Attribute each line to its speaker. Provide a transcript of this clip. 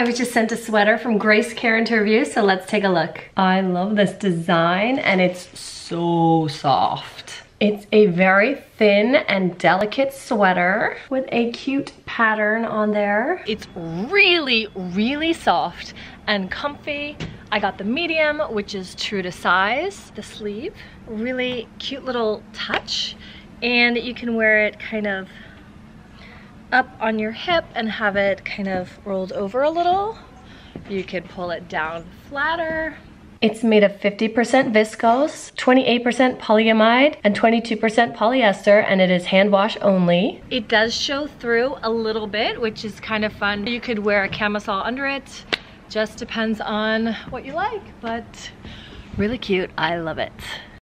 Speaker 1: I was just sent a sweater from Grace Karin to review, so let's take a look. I love this design and it's so soft. It's a very thin and delicate sweater with a cute pattern on there. It's really, really soft and comfy. I got the medium, which is true to size. The sleeve, really cute little touch. And you can wear it kind of up on your hip and have it kind of rolled over a little. You could pull it down flatter. It's made of 50% viscose, 28% polyamide, and 22% polyester, and it is hand wash only. It does show through a little bit, which is kind of fun. You could wear a camisole under it. Just depends on what you like, but really cute. I love it.